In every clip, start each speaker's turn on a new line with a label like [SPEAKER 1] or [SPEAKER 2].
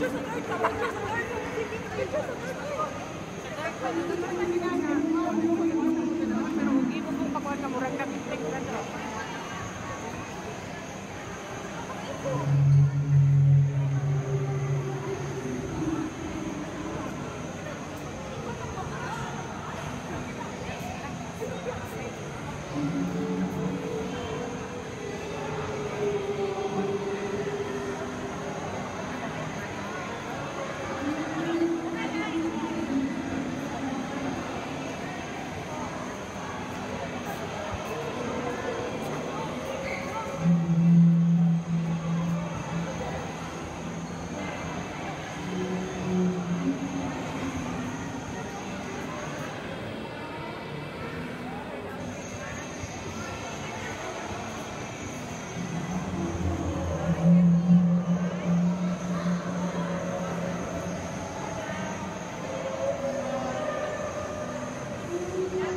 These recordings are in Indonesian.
[SPEAKER 1] Thank you.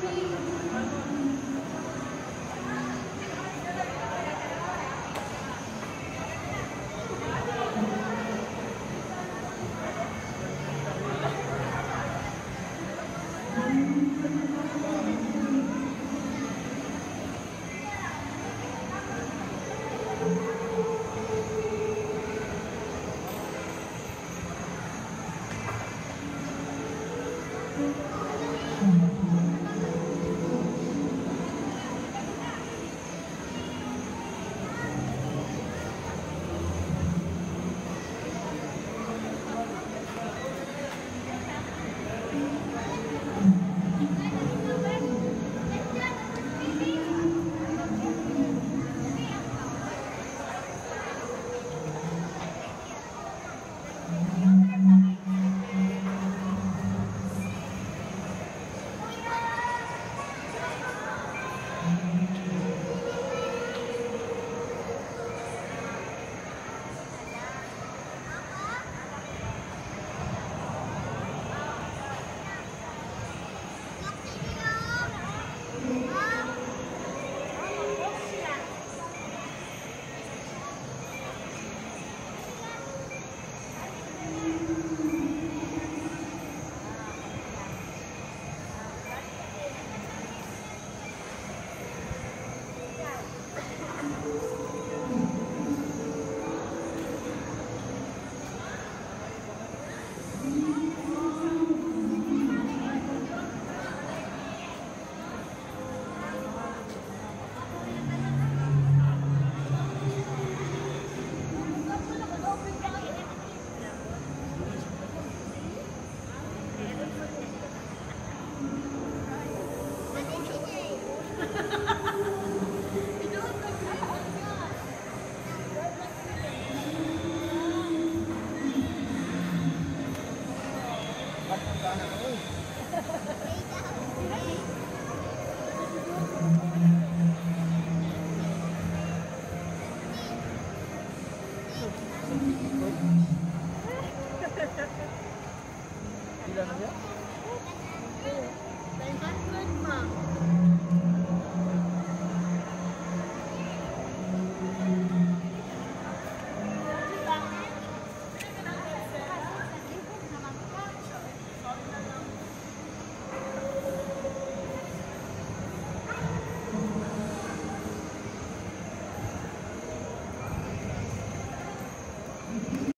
[SPEAKER 1] Thank you. Bilang aja. 900